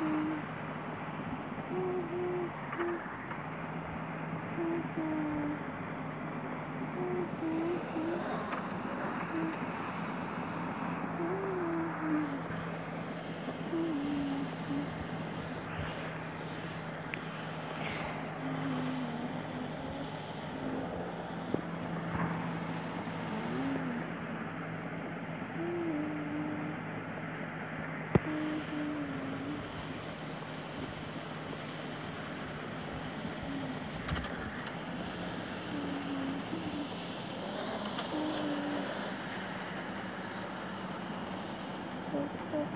Mm -hmm. Okay.